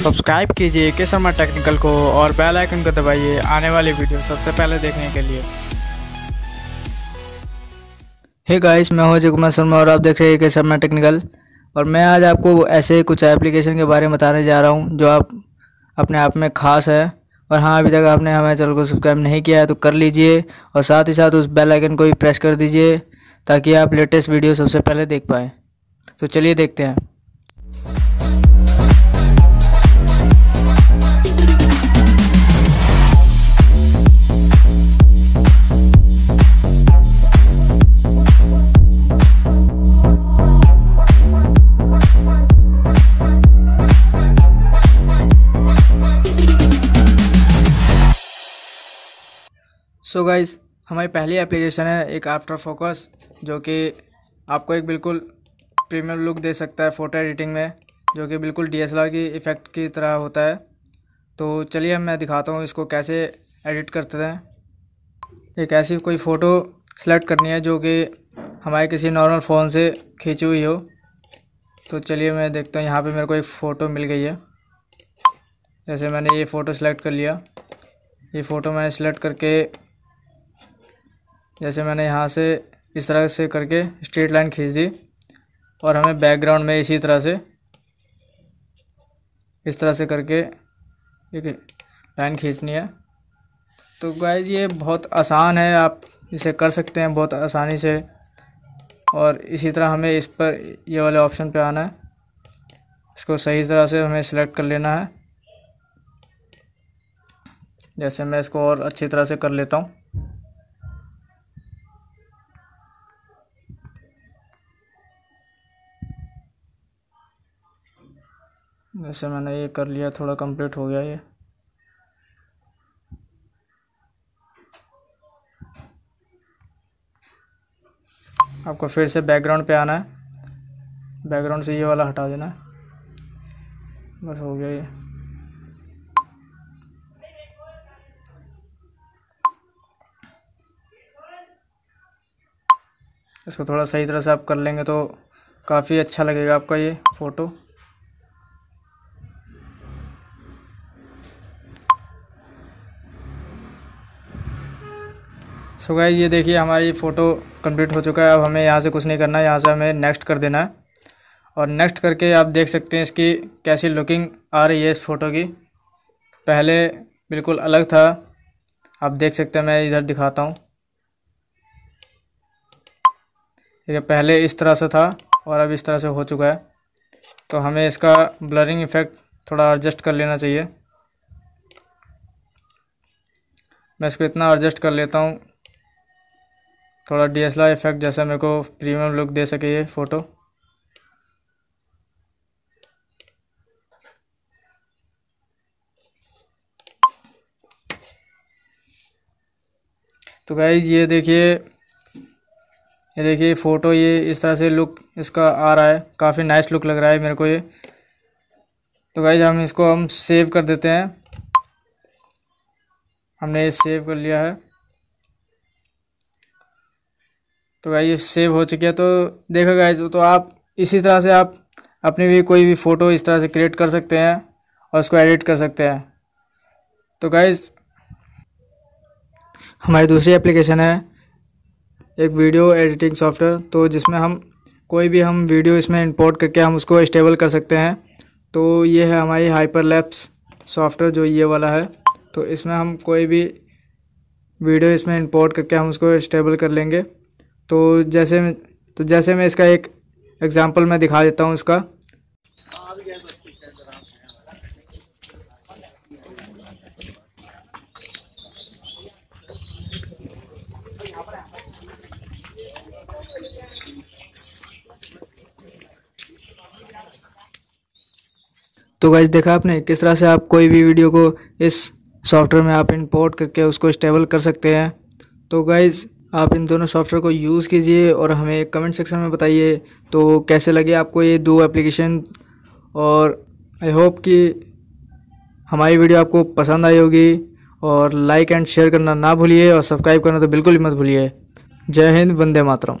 Subscribe कीजिए के Sharma technical को और बेल आइकन को दबाइए आने वाली वीडियो सबसे पहले देखने के लिए। हे hey गाइस मैं हूँ अजय कुमार शर्मा और आप देख रहे हैं के शर्मा टेक्निकल और मैं आज आपको ऐसे कुछ एप्लीकेशन के बारे में बताने जा रहा हूँ जो आप अपने आप में ख़ास है। और हाँ अभी तक आपने हमारे चैनल को सब्सक्राइब नहीं किया है तो कर लीजिए और साथ ही साथ उस बेल आइकन को भी प्रेस कर दीजिए ताकि आप लेटेस्ट वीडियो सबसे पहले देख पाएँ। तो चलिए देखते हैं। सो so गाइस हमारी पहली एप्लीकेशन है एक आफ्टर फोकस जो कि आपको एक बिल्कुल प्रीमियम लुक दे सकता है फ़ोटो एडिटिंग में, जो कि बिल्कुल डीएसएलआर की इफ़ेक्ट की तरह होता है। तो चलिए मैं दिखाता हूँ इसको कैसे एडिट करते हैं। एक ऐसी कोई फ़ोटो सेलेक्ट करनी है जो कि हमारे किसी नॉर्मल फ़ोन से खींची हुई हो। तो चलिए मैं देखता हूँ, यहाँ पे मेरे को एक फ़ोटो मिल गई है। जैसे मैंने ये फ़ोटो सेलेक्ट कर लिया। ये फ़ोटो मैंने सेलेक्ट करके जैसे मैंने यहाँ से इस तरह से करके स्ट्रेट लाइन खींच दी और हमें बैकग्राउंड में इसी तरह से, इस तरह से करके एक लाइन खींचनी है। तो गाइज़ ये बहुत आसान है, आप इसे कर सकते हैं बहुत आसानी से और इसी तरह हमें इस पर ये वाले ऑप्शन पे आना है। इसको सही तरह से हमें सेलेक्ट कर लेना है। जैसे मैं इसको और अच्छी तरह से कर लेता हूँ। वैसे मैंने ये कर लिया, थोड़ा कंप्लीट हो गया ये। आपको फिर से बैकग्राउंड पे आना है। बैकग्राउंड से ये वाला हटा देना है। बस हो गया ये। इसको थोड़ा सही तरह से आप कर लेंगे तो काफ़ी अच्छा लगेगा आपका ये फ़ोटो सो गाइज़ ये देखिए हमारी फ़ोटो कंप्लीट हो चुका है। अब हमें यहाँ से कुछ नहीं करना है, यहाँ से हमें नेक्स्ट कर देना है। और नेक्स्ट करके आप देख सकते हैं इसकी कैसी लुकिंग आ रही है इस फ़ोटो की। पहले बिल्कुल अलग था। आप देख सकते हैं, मैं इधर दिखाता हूँ। ठीक पहले इस तरह से था और अब इस तरह से हो चुका है। तो हमें इसका ब्लरिंग इफ़ेक्ट थोड़ा एडजस्ट कर लेना चाहिए। मैं इसको इतना एडजस्ट कर लेता हूँ थोड़ा डी एस इफ़ेक्ट जैसा मेरे को प्रीमियम लुक दे सके ये फ़ोटो तो गाइज़ ये देखिए ये देखिए फ़ोटो ये इस तरह से लुक इसका आ रहा है। काफ़ी नाइस लुक लग रहा है मेरे को ये। तो गाइज़ हम इसको हम सेव कर देते हैं। हमने ये सेव कर लिया है। तो भाई सेव हो चुकी है। तो देखो गाइज़ तो आप इसी तरह से आप अपनी भी कोई भी फ़ोटो इस तरह से क्रिएट कर सकते हैं और उसको एडिट कर सकते हैं। तो गाइज़ हमारी दूसरी एप्लीकेशन है एक वीडियो एडिटिंग सॉफ्टवेयर तो जिसमें हम कोई भी हम वीडियो इसमें इंपोर्ट करके हम उसको स्टेबल कर सकते हैं। तो ये है हमारी हाइपर लैप्स सॉफ्टवेयर जो ये वाला है। तो इसमें हम कोई भी वीडियो इसमें इंपोर्ट करके हम उसको स्टेबल कर लेंगे। तो जैसे तो जैसे मैं इसका एक एग्ज़ाम्पल मैं दिखा देता हूँ इसका। तो गाइज़ देखा आपने, किस तरह से आप कोई भी वीडियो को इस सॉफ्टवेयर में आप इंपोर्ट करके उसको स्टेबल कर सकते हैं। तो गाइज़ आप इन दोनों सॉफ्टवेयर को यूज़ कीजिए और हमें कमेंट सेक्शन में बताइए तो कैसे लगे आपको ये दो एप्लीकेशन। और आई होप कि हमारी वीडियो आपको पसंद आई होगी और लाइक एंड शेयर करना ना भूलिए और सब्सक्राइब करना तो बिल्कुल ही मत भूलिए। जय हिंद, वंदे मातरम।